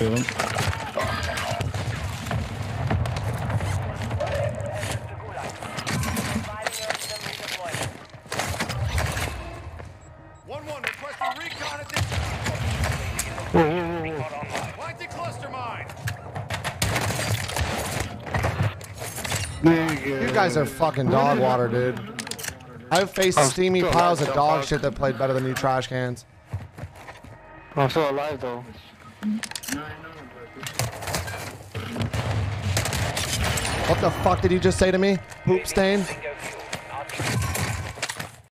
feel him. One one requesting recon at the Whoa, whoa, whoa, whoa. planting cluster mine. You guys are fucking dog water, dude. I've faced I'm steamy piles of dog dog. shit that played better than you trash cans. I'm still alive though. What the fuck did you just say to me, poop stain?